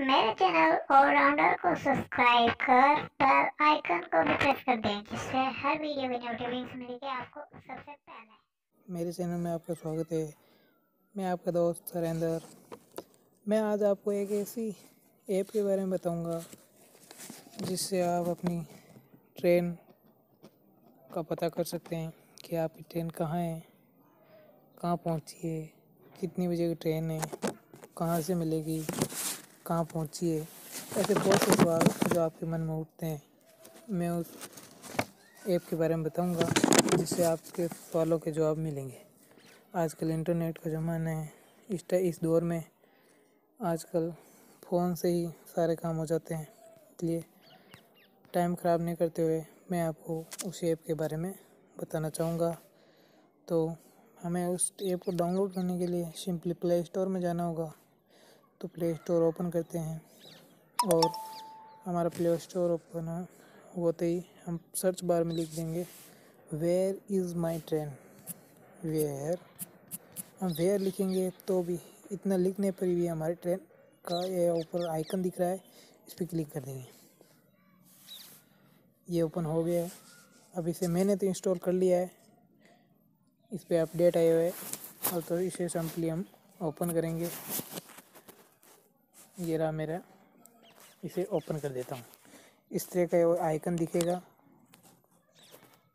मेरे channel all rounder को subscribe कर बेल आइकन को भी प्रेस कर दें जिससे हर वीडियो की नोटिफिकेशन मिलेगी आपको सबसे पहले मेरे चैनल में आपका स्वागत है। मैं आपका दोस्त सरेंदर। मैं आज आपको एक ऐसी ऐप के बारे में बताऊँगा, जिससे आप अपनी ट्रेन का पता कर सकते हैं कि आपकी ट्रेन कहाँ है, कहाँ पहुँची है, कितनी बजे की ट्रेन है, कहाँ से मिलेगी कहाँ पहुँची है? ऐसे बहुत से सवाल जो आपके मन में उठते हैं। मैं उस ऐप के बारे में बताऊँगा, जिससे आपके सवालों के जवाब मिलेंगे। आजकल इंटरनेट का ज़माना है। इस इस दौर में आजकल फ़ोन से ही सारे काम हो जाते हैं। इसलिए टाइम ख़राब नहीं करते हुए मैं आपको उस ऐप के बारे में बताना चाहूँगा। तो हमें उस ऐप को डाउनलोड करने के लिए सिंपली प्ले स्टोर में जाना होगा। तो प्ले स्टोर ओपन करते हैं। और हमारा प्ले स्टोर ओपन होते ही हम सर्च बार में लिख देंगे where is my train where हम वेयर लिखेंगे तो भी इतना लिखने पर भी हमारी ट्रेन का ये ऊपर आइकन दिख रहा है, इस पर क्लिक कर देंगे। ये ओपन हो गया है। अब इसे मैंने तो इंस्टॉल कर लिया है। इस पर अपडेट आए हुए और तो इसे सिंपली हम ओपन करेंगे। ये रहा मेरा। इसे ओपन कर देता हूँ। इस तरह का आइकन दिखेगा।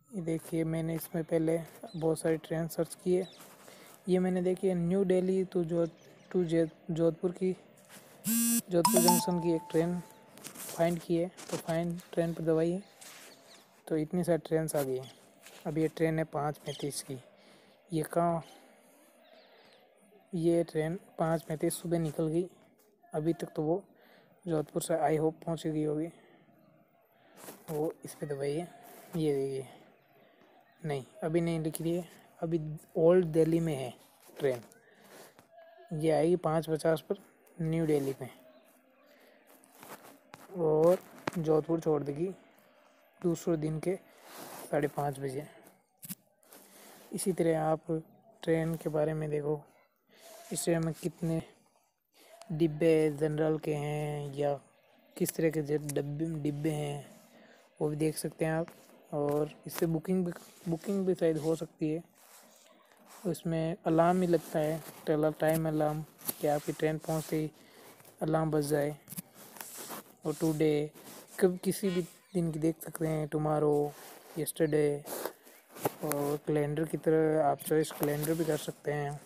ये देखिए, मैंने इसमें पहले बहुत सारी ट्रेन सर्च किए। ये मैंने देखी है न्यू दिल्ली टू जो टू जोधपुर की, जोधपुर जंक्शन की एक ट्रेन फाइंड की है। तो फाइंड ट्रेन पर दबाइए तो इतनी सारी ट्रेन आ गई हैं। अब ये ट्रेन है पाँच पैंतीस की। ये कहाँ, ये ट्रेन पाँच पैंतीस सुबह निकल गई। अभी तक तो वो जोधपुर से आई होप पहुँच गई होगी। वो इस पर दबाइए ये देखिए नहीं, अभी नहीं लिख रही है अभी ओल्ड दिल्ली में है ट्रेन। ये आएगी पाँच पचास पर न्यू दिल्ली में। और जोधपुर छोड़ देगी। दूसरे दिन के साढ़े पाँच बजे। इसी तरह आप ट्रेन के बारे में देखो। इस ट्रेन में कितने डिब्बे जनरल के हैं या किस तरह के डब्बे डिब्बे हैं, वो भी देख सकते हैं आप। और इससे बुकिंग भी बुकिंग भी शायद हो सकती है। उसमें अलार्म भी लगता है टेलर टाइम अलार्म कि आपकी ट्रेन पहुँचते ही अलार्म बज जाए। और टुडे कब किसी भी दिन की देख सकते हैं टुमारो यस्टरडे और कैलेंडर की तरह आप चॉइस कैलेंडर भी कर सकते हैं।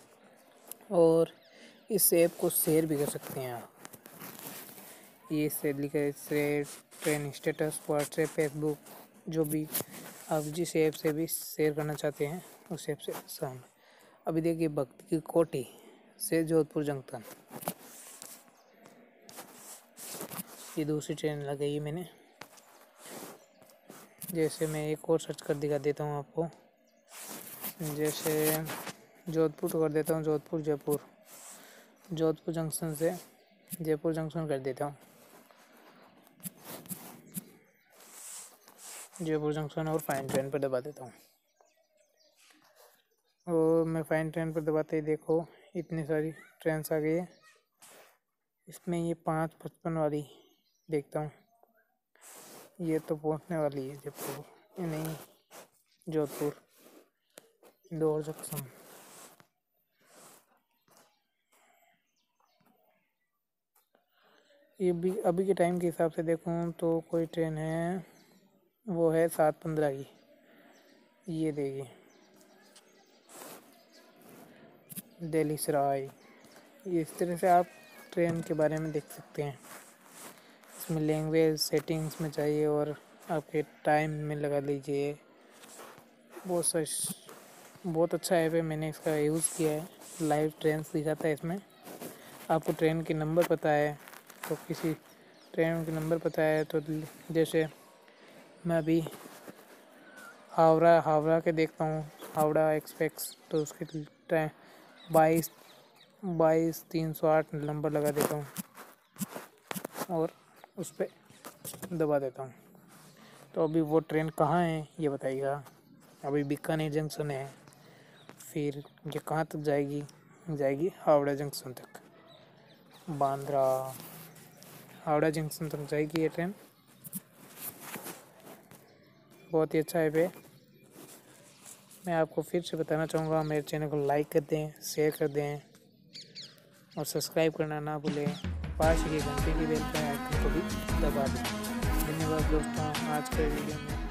और इस ऐप को शेयर भी कर सकते हैं आप। ये से लिखा इससे ट्रेन स्टेटस, व्हाट्सएप, फेसबुक, जो भी आप जिस ऐप से भी शेयर करना चाहते हैं, उस ऐप से आसान अभी देखिए भक्ति की कोटी से जोधपुर जंक्शन। ये दूसरी ट्रेन लगाई है मैंने। जैसे मैं एक और सर्च कर दिखा देता हूँ आपको। जैसे जोधपुर कर देता हूँ, जोधपुर, जयपुर। जोधपुर जंक्शन से जयपुर जंक्शन कर देता हूँ। जयपुर जंक्शन और फाइन ट्रेन पर दबा देता हूँ। और मैं फाइन ट्रेन पर दबाते ही देखो, इतनी सारी ट्रेन आ गई है। इसमें ये पाँच पचपन वाली देखता हूँ। ये तो पहुँचने वाली है जयपुर नहीं, जोधपुर, इंदौर जंक्शन। ये भी, अभी के टाइम के हिसाब से देखूँ तो कोई ट्रेन है, वो है सात पंद्रह की। ये देखिए दिल्ली सराय। इस तरह से आप ट्रेन के बारे में देख सकते हैं। इसमें लैंग्वेज सेटिंग्स में चाहिए और आपके टाइम में लगा लीजिए। बहुत सच बहुत अच्छा ऐप है, मैंने इसका यूज़ किया है। लाइव ट्रेन दिखाता है इसमें। आपको ट्रेन के नंबर पता है। तो किसी ट्रेन का नंबर पता है तो जैसे मैं अभी हावड़ा हावड़ा के देखता हूँ, हावड़ा एक्सप्रेस तो उसके ट्रेन बाईस बाईस तीन सौ आठ नंबर लगा देता हूँ और उस पर दबा देता हूँ। तो अभी वो ट्रेन कहाँ है, ये बताइएगा। अभी बीकानेर जंक्शन है, फिर ये कहाँ तक जाएगी? जाएगी हावड़ा जंक्शन तक। बांद्रा। हावड़ा जंक्शन तक जाएगी ये ट्रेन। बहुत ही अच्छा है पे। मैं आपको फिर से बताना चाहूँगा, मेरे चैनल को लाइक कर दें, शेयर कर दें और सब्सक्राइब करना ना भूलें। पास की घंटे की बेल पर आइकन को भी दबा दें। धन्यवाद दोस्तों, आज के वीडियो में।